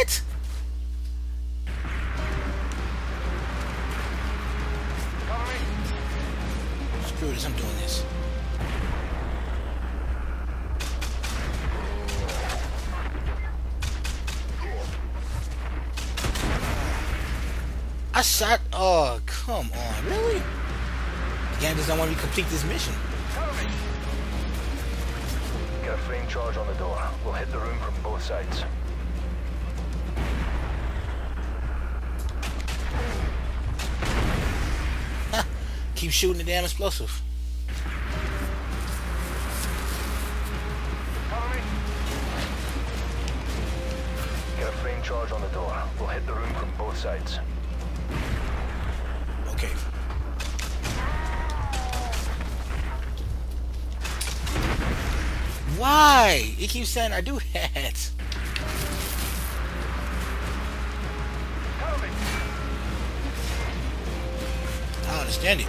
What? Screw this, I'm doing this. I shot. Oh, come on, really? The game does not want me to complete this mission. Got a frame charge on the door. We'll hit the room from both sides. Keep shooting the damn explosive. Got a frame charge on the door. We'll hit the room from both sides. Okay. Why? It keeps saying I do that. I don't understand it.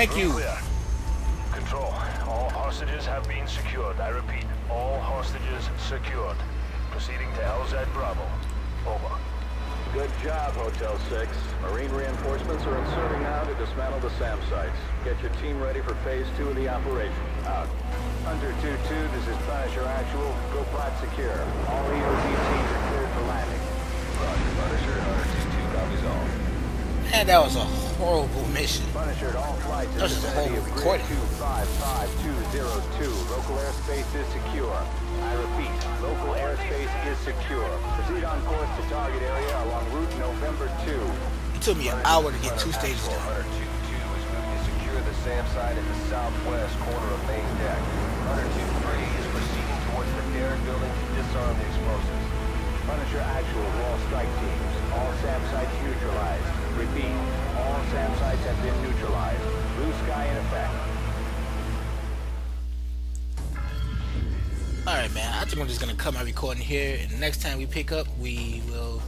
Thank Room you. Clear. Control. All hostages have been secured. I repeat, all hostages secured. Proceeding to LZ Bravo. Over. Good job, Hotel 6. Marine reinforcements are inserting now to dismantle the SAM sites. Get your team ready for phase two of the operation. Out. Hunter 2-2, this is Punisher Actual. Go plot secure. Man, that was a horrible mission. Punisher all flights That was a whole recording. grid 255202. Local airspace is secure. I repeat, local airspace is secure. Proceed on course to target area along route November 2. It took me an hour to get two stages done. Hunter 2-2 is moving to secure the SAM site at the southwest corner of main deck. Hunter 2-3 is proceeding towards the derrick building to disarm the explosives. Punisher Actual all strike teams. All SAM sites neutralized. Been neutralized. Blue sky in effect. Alright, man. I think I'm just gonna cut my recording here, and next time we pick up, we will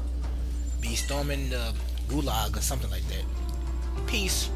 be storming the gulag or something like that. Peace.